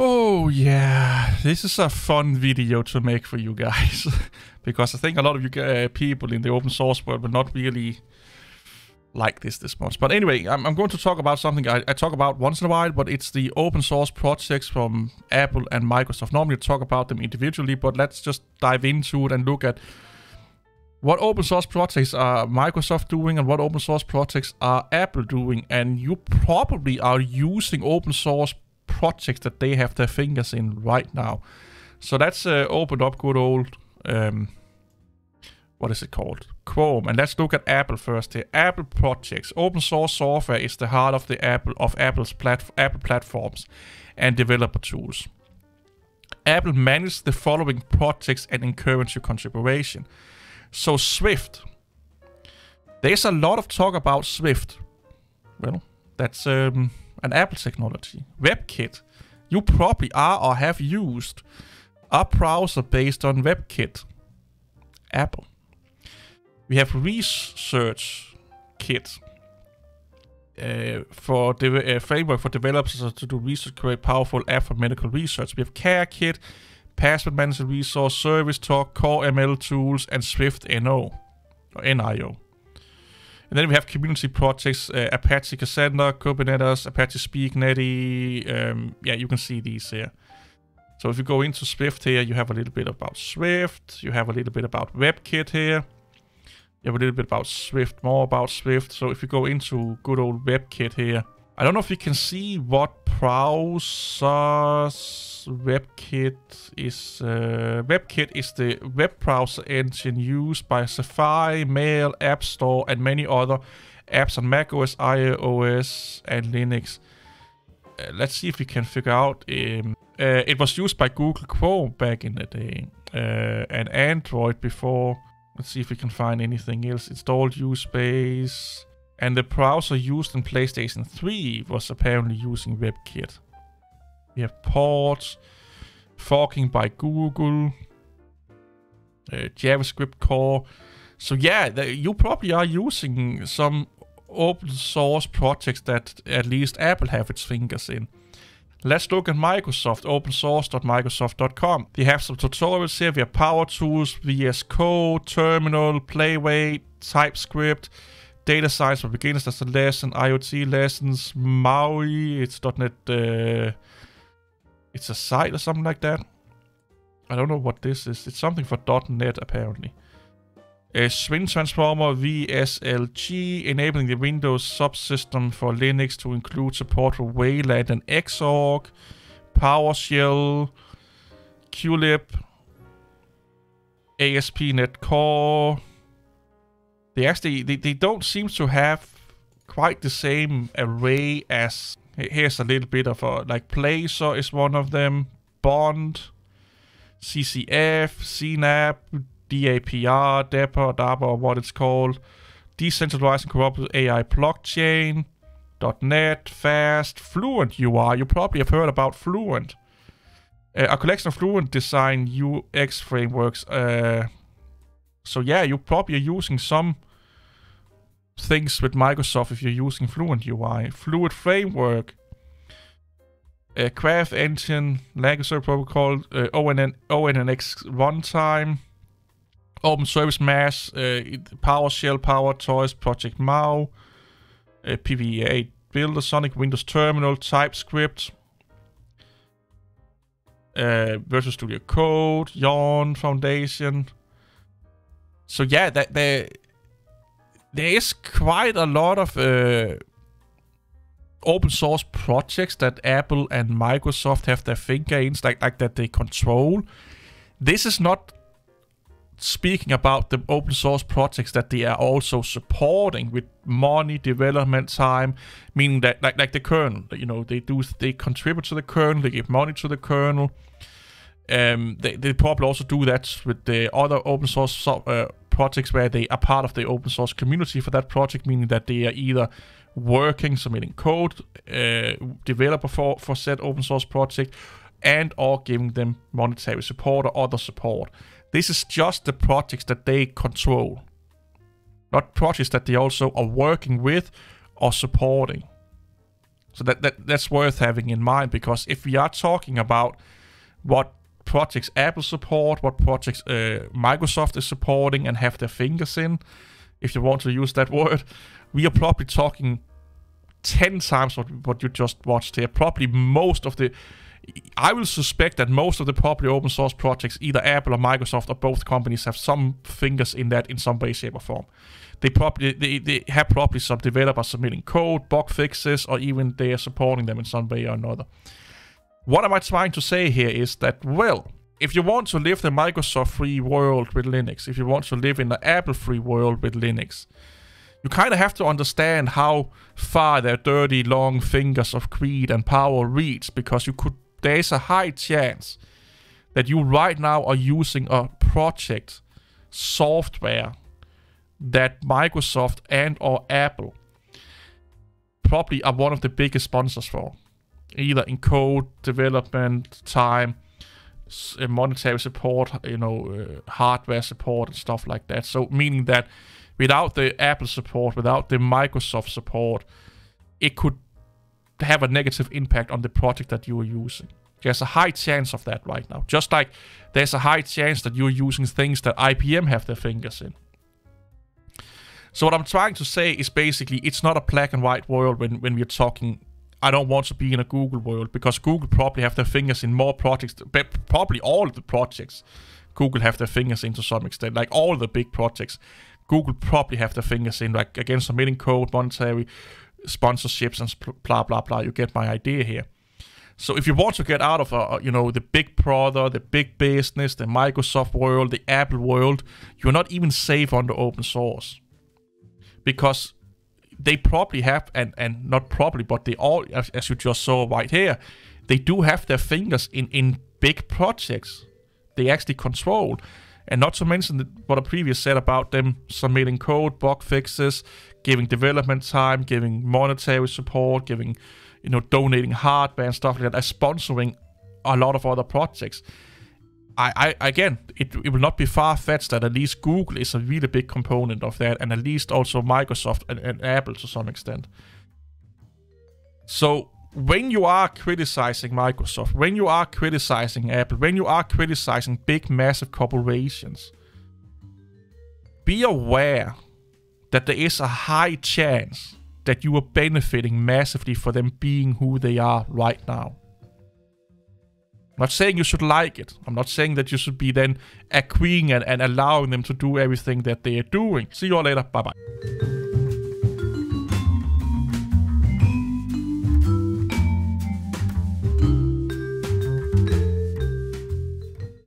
Oh yeah, this is a fun video to make for you guys because I think a lot of you uh, people in the open source world will not really like this this much. But anyway, I'm, I'm going to talk about something I, I, talk about once in a while, but it's the open source projects from Apple and Microsoft. Normally I talk about them individually, but let's just dive into it and look at what open source projects are Microsoft doing and what open source projects are Apple doing. And you probably are using open source projects that they have their fingers in right now. So let's uh, open up good old, um, what is it called? Chrome. And let's look at Apple first here. Apple projects. Open source software is the heart of the Apple of Apple's plat- Apple platforms and developer tools. Apple manages the following projects and encourage your contribution. So Swift. There's a lot of talk about Swift. Well, that's um, an Apple technology. WebKit. You probably are or have used a browser based on WebKit. Apple. We have Research Kit. Uh, for the uh, framework for developers to do research, create powerful app for medical research. We have CareKit, Password Manager Resource, Service Talk, Core ML Tools, and Swift NO, or NIO. And then we have community projects, uh, Apache Cassandra, Kubernetes, Apache Spark, Netty. Um, yeah, you can see these here. So if you go into Swift here, you have a little bit about Swift. You have a little bit about WebKit here. You have a little bit about Swift, more about Swift. So if you go into good old WebKit here, I don't know if you can see what browsers WebKit is. Uh, WebKit is the web browser engine used by Safari, Mail, App Store, and many other apps on macOS, iOS, and Linux. Uh, let's see if we can figure out. Um, uh, it was used by Google Chrome back in the day, uh, and Android before. Let's see if we can find anything else. Installed use USpace. And the browser used in PlayStation 3 was apparently using WebKit. We have ports, forking by Google, uh, JavaScript core. So yeah, the, you probably are using some open source projects that at least Apple have its fingers in. Let's look at Microsoft, opensource.microsoft.com. They have some tutorials here. We have PowerToys, VS Code, Terminal, Playwright, TypeScript, data science for beginners, that's a lesson, IoT lessons, Maui, it's .NET, uh, it's a site or something like that. I don't know what this is. It's something for .NET apparently. A Swin Transformer VSLG, enabling the Windows subsystem for Linux to include support for Wayland and Xorg, PowerShell, QLib, ASP.NET Core, they actually they, they don't seem to have quite the same array as here's a little bit of a like Blazor is one of them, Bond, CCF, CNAB, DAPR, DEPA, DAPA, or what it's called, decentralized and corrupted AI blockchain, .NET, Fast, Fluent UI. You probably have heard about Fluent. Uh, a collection of Fluent design UX frameworks. Uh, so yeah, you probably are using some things with Microsoft if you're using Fluent UI. Fluid Framework, uh, Graph Engine, Legacy Protocol, uh, ONN, ONNX Runtime, Open Service Mesh, uh, PowerShell, PowerToys, Project Mau, uh, PVA Builder, Sonic Windows Terminal, TypeScript, uh, Visual Studio Code, Yawn Foundation. So yeah, that they there is quite a lot of uh, open source projects that Apple and Microsoft have their finger in, like like that they control. This is not speaking about the open source projects that they are also supporting with money, development time, meaning that like like the kernel, you know, they do they contribute to the kernel, they give money to the kernel. Um, they, they probably also do that with the other open source uh, projects where they are part of the open source community for that project, meaning that they are either working, submitting code, uh, developer for, for said open source project, and or giving them monetary support or other support. This is just the projects that they control, not projects that they also are working with or supporting. So that, that that's worth having in mind because if we are talking about what projects Apple support, what projects uh, Microsoft is supporting and have their fingers in, if you want to use that word, we are probably talking 10 times what, what you just watched here. Probably most of the I will suspect that most of the popular open source projects, either Apple or Microsoft or both companies, have some fingers in that in some way, shape, or form. They probably they, they have probably some developers submitting code, bug fixes, or even they are supporting them in some way or another. What am I trying to say here is that well, if you want to live the Microsoft free world with Linux, if you want to live in the Apple free world with Linux, you kind of have to understand how far their dirty long fingers of greed and power reach because you could there's a high chance that you right now are using a project software that Microsoft and or Apple probably are one of the biggest sponsors for either in code development time uh, monetary support you know uh, hardware support and stuff like that so meaning that without the apple support without the microsoft support it could have a negative impact on the project that you are using. There's a high chance of that right now. Just like there's a high chance that you're using things that IBM have their fingers in. So what I'm trying to say is basically it's not a black and white world when, when we're talking I don't want to be in a Google world because Google probably have their fingers in more projects, probably all the projects Google have their fingers in to some extent, like all the big projects. Google probably have their fingers in, like again, submitting code, monetary, sponsorships and blah blah blah. You get my idea here. So if you want to get out of uh, you know the big brother, the big business, the Microsoft world, the Apple world, you're not even safe on the open source because they probably have and and not probably, but they all as, as you just saw right here, they do have their fingers in in big projects. They actually control. And not to mention what I previously said about them submitting code, bug fixes, giving development time, giving monetary support, giving, you know, donating hardware and stuff like that, as sponsoring a lot of other projects. I, I again, it, it will not be far fetched that at least Google is a really big component of that, and at least also Microsoft and, and Apple to some extent. So when you are criticizing Microsoft, when you are criticizing Apple, when you are criticizing big, massive corporations, be aware that there is a high chance that you are benefiting massively for them being who they are right now. I'm not saying you should like it. I'm not saying that you should be then agreeing and, and allowing them to do everything that they are doing. See you all later. Bye bye.